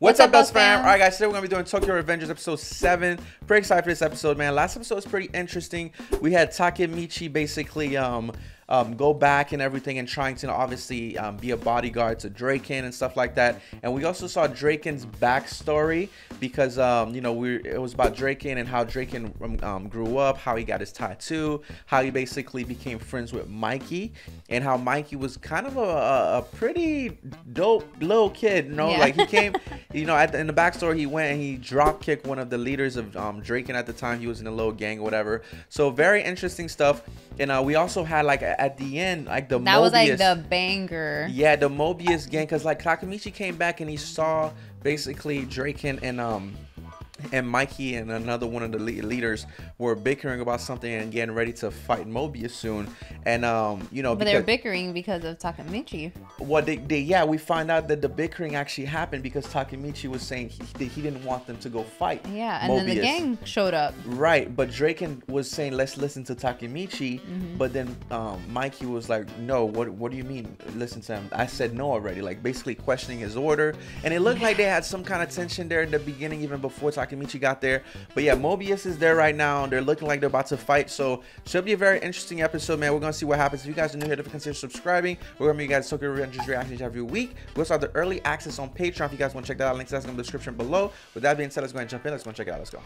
What's, up, Dust fam? All right, guys, today we're going to be doing Tokyo Revengers episode 7. Pretty excited for this episode, man. Last episode was pretty interesting. We had Takemichi basically um, um, go back and everything and trying to obviously um, be a bodyguard to Draken and stuff like that. And we also saw Draken's backstory because, um, you know, we it was about Draken and how Draken um, um, grew up, how he got his tattoo, how he basically became friends with Mikey, and how Mikey was kind of a, a pretty dope little kid, you know? Yeah. Like he came, you know, at the, in the backstory, he went and he drop kicked one of the leaders of um, Draken at the time. He was in a little gang or whatever. So very interesting stuff. And uh, we also had like at the end, like the that Mobius, was like the banger. Yeah, the Mobius gang, because like Takemichi came back and he saw basically Draken and um and Mikey and another one of the leaders were bickering about something and getting ready to fight Mobius soon. And um, you know, but because, they were bickering because of Takemichi. What they, they, yeah, we find out that the bickering actually happened because Takemichi was saying he, he didn't want them to go fight. Yeah, and Mobius. then the gang showed up. Right, but Draken was saying let's listen to Takemichi, mm-hmm. but then um, Mikey was like, no, what what do you mean? Listen to him. I said no already. Like basically questioning his order, and it looked yeah. like they had some kind of tension there in the beginning, even before Takemichi Takemichi got there. But yeah, Mobius is there right now. And they're looking like they're about to fight. So should be a very interesting episode, man. We're gonna see what happens. If you guys are new here, don't consider subscribing. We're gonna be you guys Tokyo Revengers reactions every week. We also have the early access on Patreon. If you guys want to check that out, links that's in the description below. With that being said, let's go and jump in. Let's go and check it out. Let's go.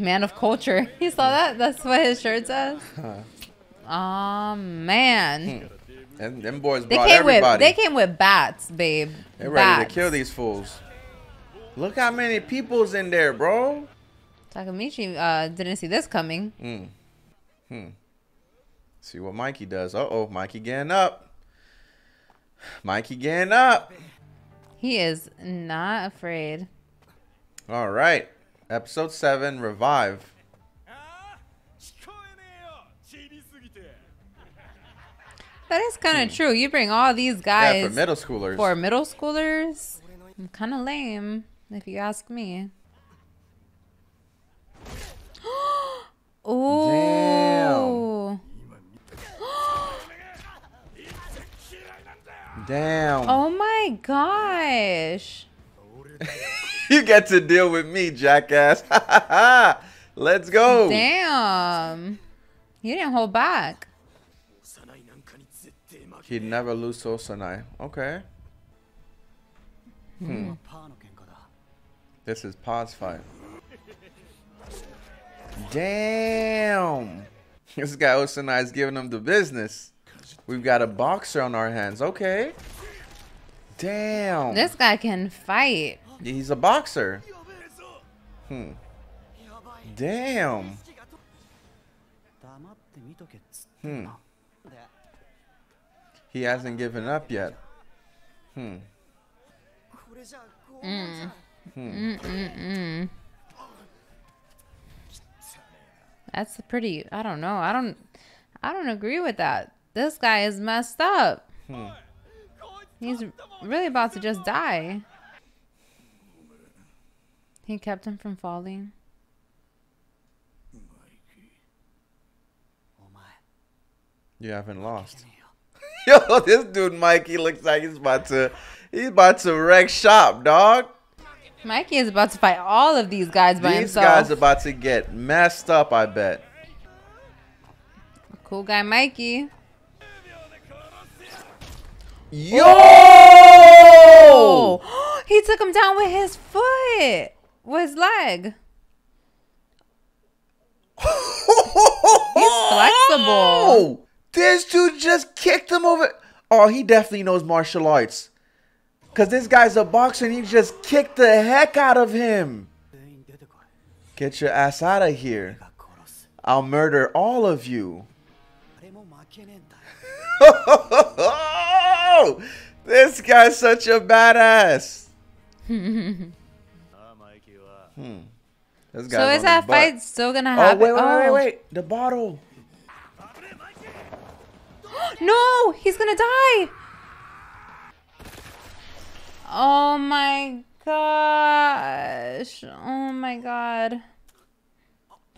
Man of culture. You saw that? That's what his shirt says. Oh man. And them boys they came everybody. With, they came with bats, babe. They're ready to kill these fools. Look how many people's in there, bro. Takemichi uh, didn't see this coming. Hmm. Hmm. See what Mikey does. Uh oh, Mikey getting up. Mikey getting up. He is not afraid. All right. Episode 7, Revive. That is kind of hmm. true. You bring all these guys yeah, for middle schoolers. For middle schoolers, kind of lame, if you ask me. oh. Damn. Damn. Oh my gosh. you get to deal with me, jackass. Let's go. Damn. You didn't hold back. He'd never lose to Osanai. Okay. Hmm. This is Pod's fight. Damn. This guy Osanai is giving him the business. We've got a boxer on our hands. Okay. Damn. This guy can fight. He's a boxer. Hmm. Damn. Hmm. He hasn't given up yet. Hmm. Mm. Hmm. Mm -mm -mm. That's pretty. I don't know. I don't. I don't agree with that. This guy is messed up. Hmm. He's really about to just die. He kept him from falling. You haven't lost. Yo, this dude Mikey looks like he's about to he's about to wreck shop, dog. Mikey is about to fight all of these guys by these himself. These guys about to get messed up, I bet. Cool guy Mikey. Yo! Oh! he took him down with his foot his leg. He's flexible. This dude just kicked him over. Oh, he definitely knows martial arts. Because this guy's a boxer and he just kicked the heck out of him. Get your ass out of here. I'll murder all of you. this guy's such a badass. Hmm. so is that fight still gonna happen? Oh wait, wait, oh. wait, wait, The bottle. No, he's gonna die. Oh my gosh. Oh my god.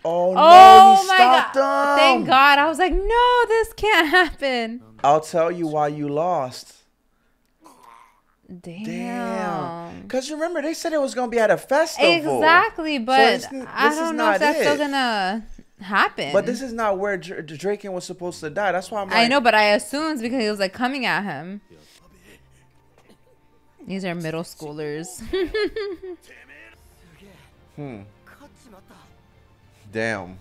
Oh no, Oh he my stopped god. him. Thank God. I was like, no, this can't happen. I'll tell you why you lost. Damn. Because remember, they said it was going to be at a festival. Exactly, but n- I don't know if that's still gonna happen. But this is not where Dr- Draken was supposed to die. That's why I'm like, I know, but I assumed because he was like coming at him. These are middle schoolers. Hmm. Damn.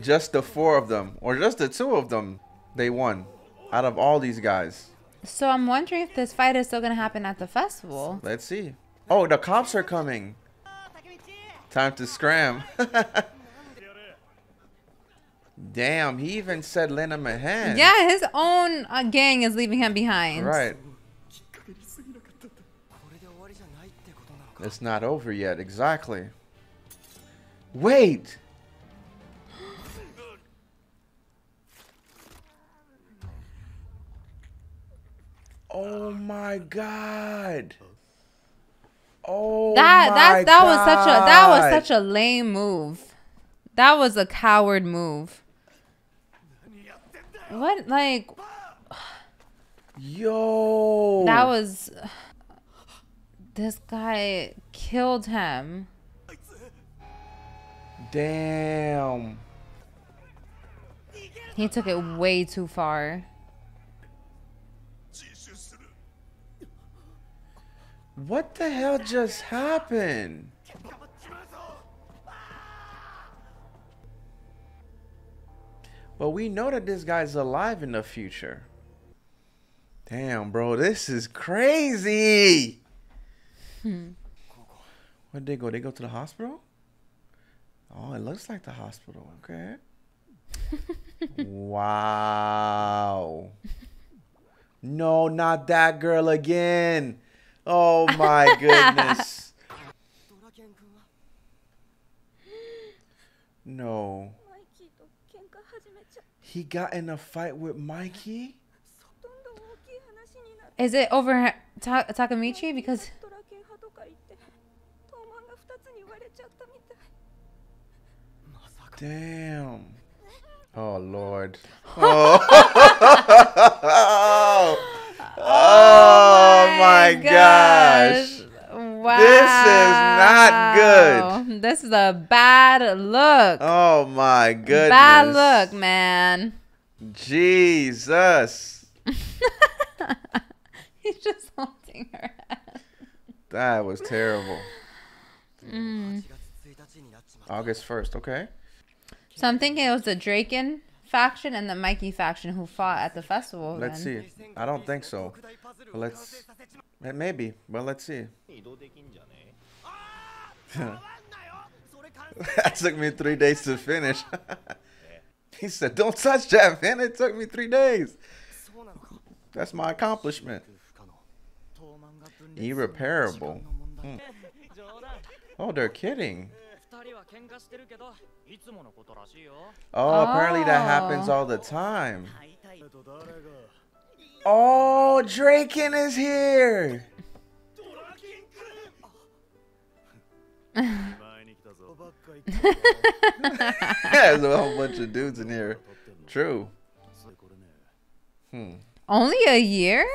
Just the four of them, or just the two of them, they won out of all these guys. So I'm wondering if this fight is still gonna happen at the festival. Let's see. Oh, the cops are coming. Time to scram. Damn, he even said lend him a hand. Yeah, his own uh, gang is leaving him behind. Right. It's not over yet, exactly. Wait! Oh my god. Oh That my that that was such a that was such a lame move. That was a coward move. What like Yo. that was this guy killed him. Damn. He took it way too far. What the hell just happened? But we know that this guy's alive in the future. Damn, bro, this is crazy. Hmm. Where'd they go? They go to the hospital? Oh, it looks like the hospital. Okay. wow. No, not that girl again. Oh my goodness. no. He got in a fight with Mikey? Is it over Ta Takemichi? Because. Damn. Oh, Lord. Oh. my gosh. Wow. This is not good. This is a bad look. Oh my goodness. bad look, man. Jesus. He's just holding her head. That was terrible. Mm. August 1st, okay. So I'm thinking it was the Draken faction and the Mikey faction who fought at the festival. Let's then. see. I don't think so. But let's. Maybe, but let's see. that took me three days to finish. he said, Don't touch that, man. It took me three days. That's my accomplishment. Irreparable. Hmm. Oh, they're kidding. Oh, apparently that happens all the time. Oh, oh Draken is here. There's a whole bunch of dudes in here. True. Hmm. Only a year?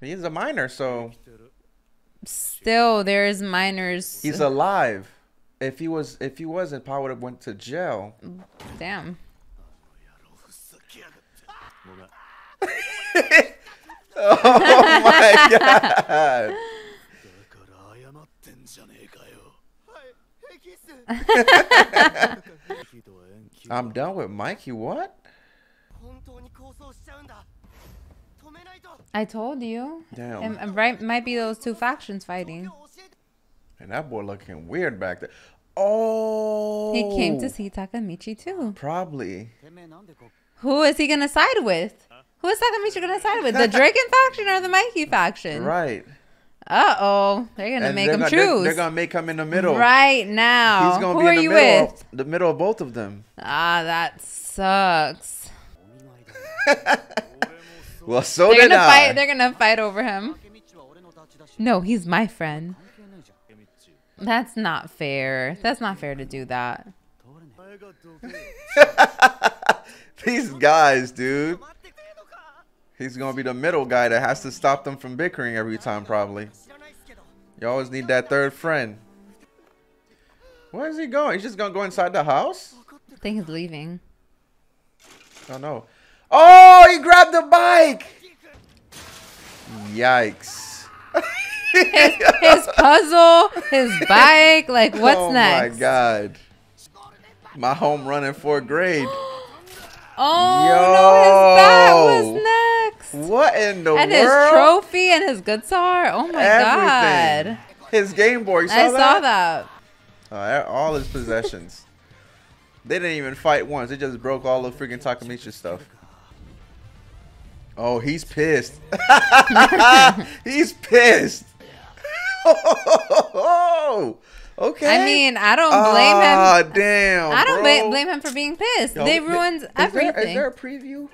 He's a minor, so. Still, there's minors. He's alive if he was if he wasn't, Pa would have went to jail. Damn. oh my god. I'm done with Mikey. What? I told you. Damn. Right, might be those two factions fighting. And that boy looking weird back there. Oh. He came to see Takemichi too. Probably. Who is he going to side with? Who is Takemichi going to side with? The Dragon faction or the Mikey faction? Right. Uh oh, they're gonna make him gonna, choose. They're, they're, gonna make him in the middle right now. He's gonna Who be are in the you middle with? Of, the middle of both of them. Ah, that sucks. well, so they're did gonna I. Fight, they're gonna fight over him. No, he's my friend. That's not fair. That's not fair to do that. These guys, dude. He's going to be the middle guy that has to stop them from bickering every time, probably. You always need that third friend. Where is he going? He's just going to go inside the house? I think he's leaving. Oh, no. Oh, he grabbed the bike! Yikes. His puzzle, his bike. Like, what's oh next? my god. My home run in fourth grade. Oh no, his bat was next. What in the And his trophy and his guitar. Oh my Everything. god. His Game Boy. Saw I that? saw that. Uh, all his possessions. they didn't even fight once. They just broke all the freaking Takemichi stuff. Oh, he's pissed. he's pissed. okay. I mean, I don't blame Ah, him. damn. I don't bro. bla- blame him for being pissed. Yo, they ruined is everything. is there a preview?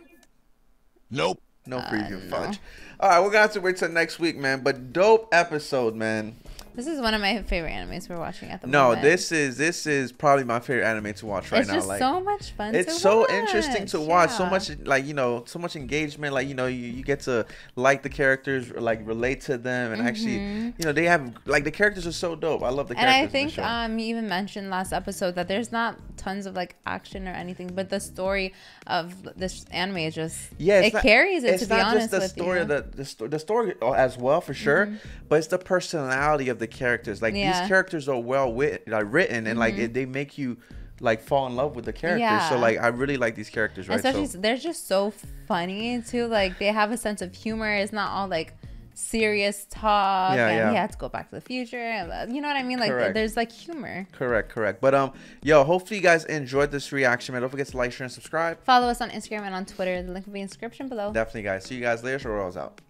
Nope. No preview. no. Fudge. All right, we're gonna have to wait till next week, man. But dope episode, man. This is one of my favorite animes we're watching at the No, moment. No, this is this is probably my favorite anime to watch right it's now. just like so much fun. it's so watch. interesting to watch. So much like you know, so much engagement. Like you know, you, you get to like the characters, like relate to them, and actually, you know, they have like the characters are so dope. I love the Mm-hmm. And. I think in the show. um you even mentioned last episode that there's not tons of like action or anything, but the story of this anime is just yeah, it not- carries it it's to be honest just the with story you. of the the, sto- the story as well for sure, mm-hmm. but it's the personality of the characters. Like Yeah. these characters are well wit- like written, and like mm-hmm. it, they make you like fall in love with the characters. So like I really like these characters, right? Especially so they're just so funny too. Like they have a sense of humor. It's not all like serious talk. Yeah, and yeah. he had to go back to the future. and, uh, You know what I mean? Like Correct. there's like humor. correct, correct. But um, yo, hopefully you guys enjoyed this reaction, man. Don't forget to like, share, and subscribe. Follow us on Instagram and on Twitter. The link will be in the description below. Definitely, guys. See you guys later. So we're out.